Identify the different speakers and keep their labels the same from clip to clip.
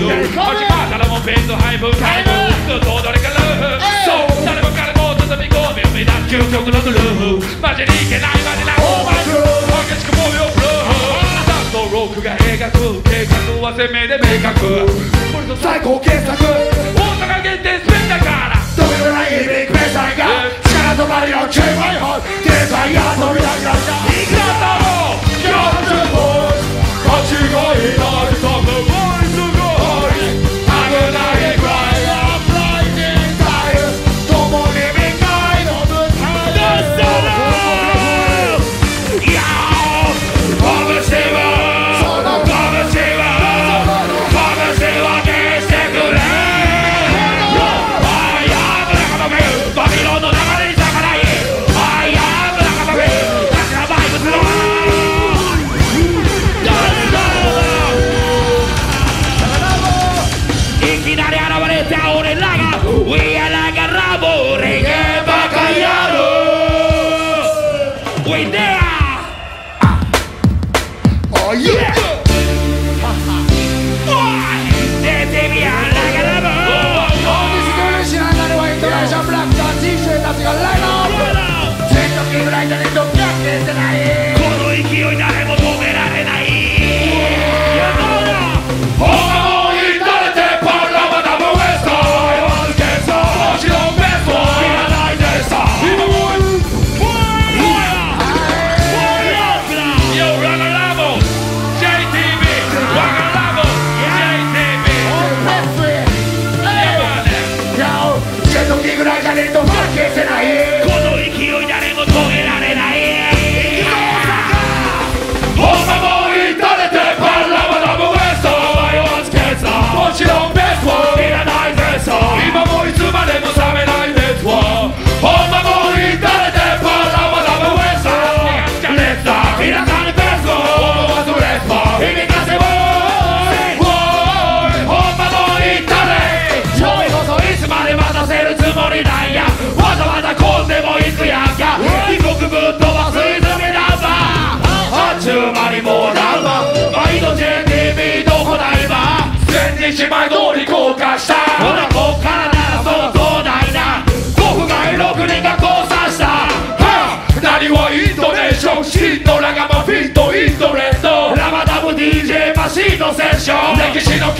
Speaker 1: 今夜その時がやってくる間違ったらもうペンと配分配分ずっと踊りからそう誰も彼も包み込み生み出す究極のグループマジにいけないマジなオーバーグルー激しく燃えよブルーダンスとロックが描く計画は鮮明で明確これぞ
Speaker 2: 最高傑作
Speaker 1: 大阪限定スペシャルから
Speaker 2: 止められない響くペーサーが力止まりのチェーンマイホールデザイアー飛び出しました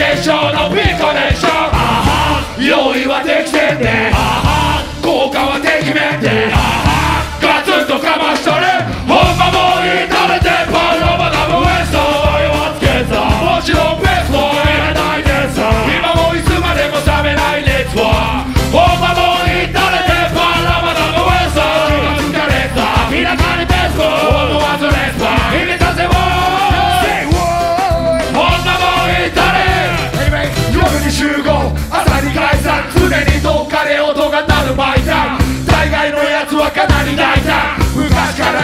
Speaker 1: 歴史のピコネーション。あは用意はできてんであは効果はできめんで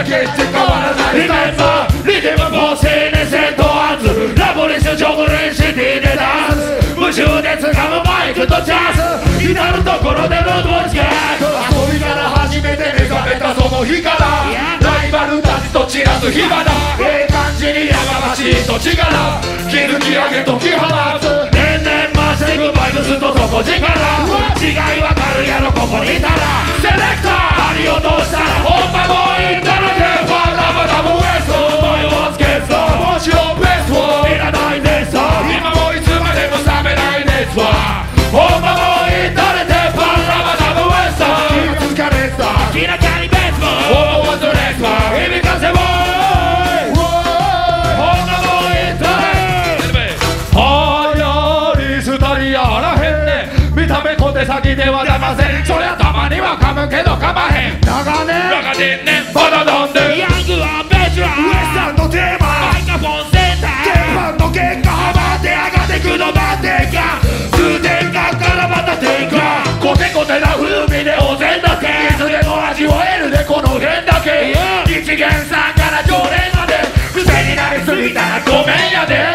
Speaker 1: 決
Speaker 2: して変わらない
Speaker 1: リメンバーリデムも青年戦とアンズラボリッシュジョブレンシティでダンス夢中で掴むマイクとチャンス至るところでロードをつけ
Speaker 2: 遊びから初めて目覚めたその日からライバルたちと。散らす火花ええ感じにやがましい土地柄築き上げ解き放つ
Speaker 1: していくバイブスと底力違いわかるやろここにいたら。セレクター針を通したらほんまもういったらけファンラバダムウエスト迷わず決断
Speaker 2: もちろんベスト
Speaker 1: い手先では騙せん。そりゃたまには噛むけど噛まへん。
Speaker 2: 長年。
Speaker 1: 長年ね。バナなんでヤングはベテラン
Speaker 2: ウエスタンのテーマ。
Speaker 1: マイクロフォンセンター。
Speaker 2: 鍵盤の弦がハマって上がってくの待ってか。
Speaker 1: 通天閣からまた天下コテコテな風味でお膳だけいつでも味わえるねこの辺だけ。一元さんから常連まで。癖になりすぎたらごめんやで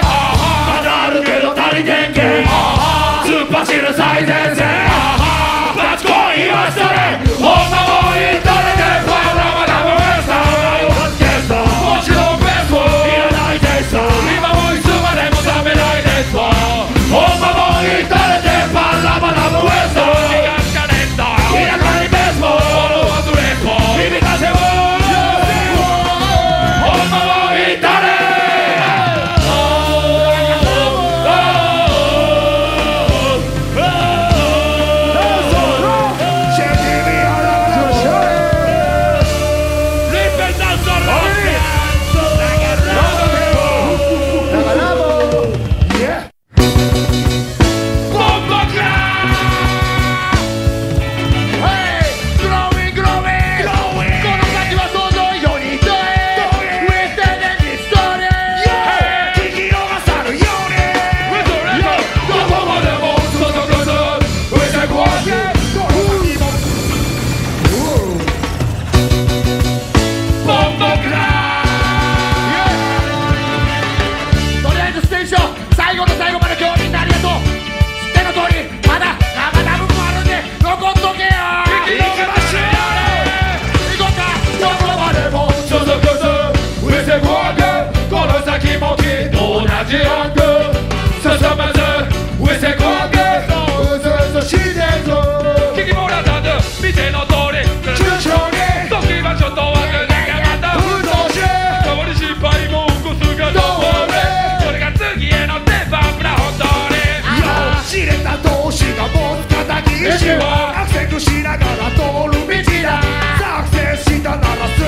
Speaker 2: 史は
Speaker 1: アクセクしながら通る道だ。サクセスしたならス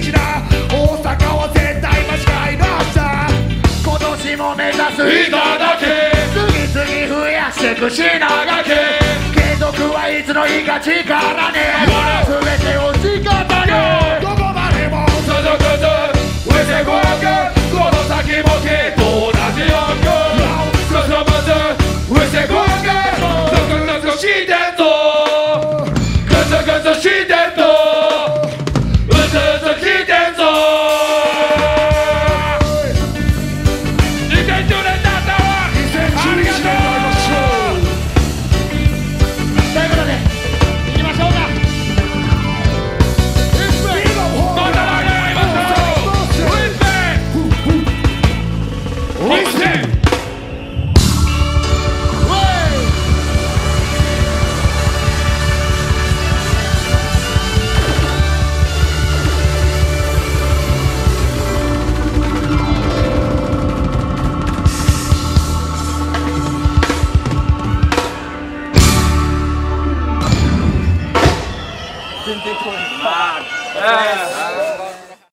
Speaker 1: リだ。大阪は絶対間違いなさ今年も目指す
Speaker 2: いただけ。
Speaker 1: 次々増やしてく品がけ。継続はいつの日か力ね